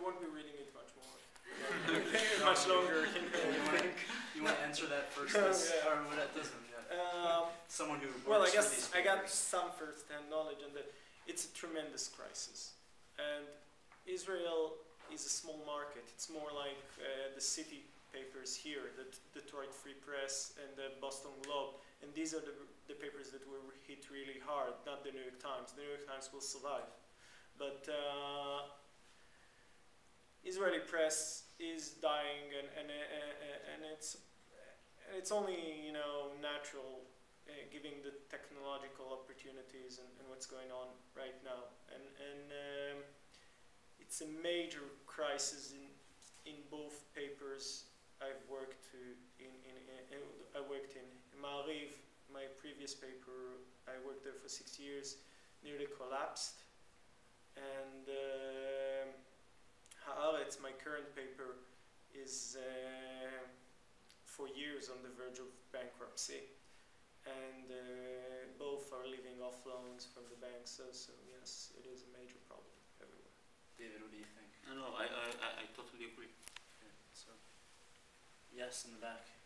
much longer. You know, You I wanna- think. You want to answer that first? Yeah. Or what that doesn't, yeah. Um, Someone who Well, I guess I got some first-hand knowledge, and that it's a tremendous crisis. And Israel is a small market. It's more like uh, the city papers here, the Detroit Free Press and the Boston Globe. And these are the, the papers that were hit really hard, not the New York Times. The New York Times will survive. But uh, Israeli press is dying, and, and, uh, and it's and it's only you know natural uh, giving the technological opportunities and, and what's going on right now. And, and um, it's a major crisis in, in both papers I've worked to in, in, in, I worked in Maariv, my previous paper, I worked there for six years, nearly collapsed. And um Haaretz, my current paper, is uh, for years on the verge of bankruptcy and uh, both are living off loans from the banks. So, so yes, it is a major problem everywhere. David, what do you think? No, no, I, I, I, I totally agree. Yeah, so, yes, in the back. Hi.